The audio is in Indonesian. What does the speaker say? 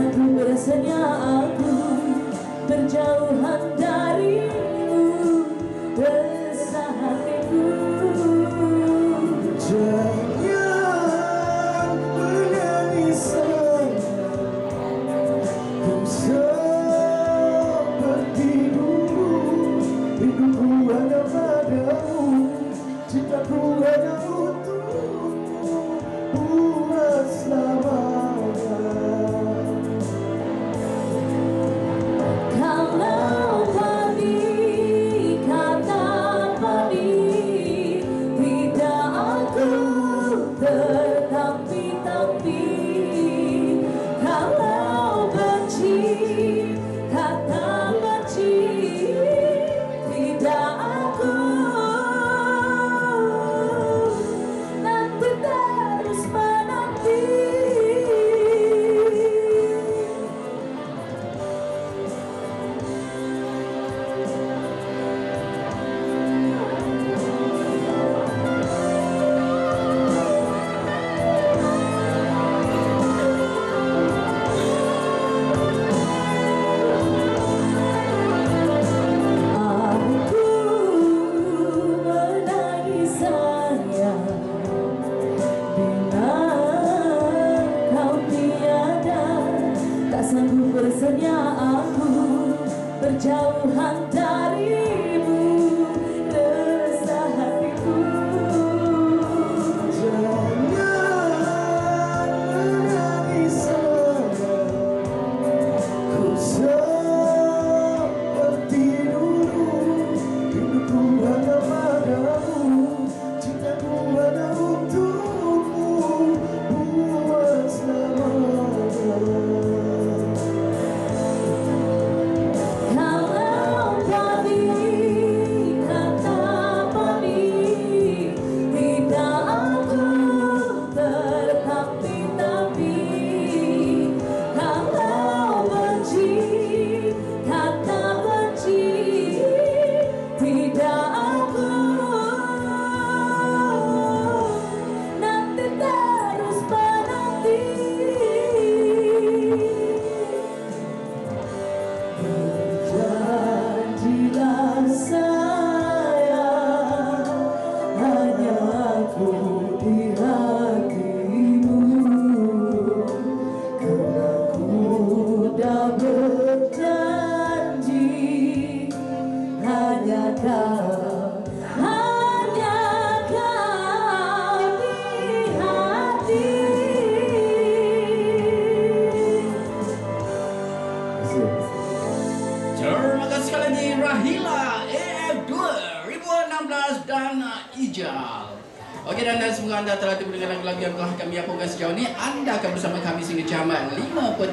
sanggup rasanya aku berjauhan darimu resah hatiku Jangan menangis Cintaku untukmu Berjauhan darimu Rahila AF2 2016 dan Ijal. Okey dan, dan anda telah tiba dengan telah kami apungkan sejauh ini. Anda akan bersama kami sehingga jam 5 petang.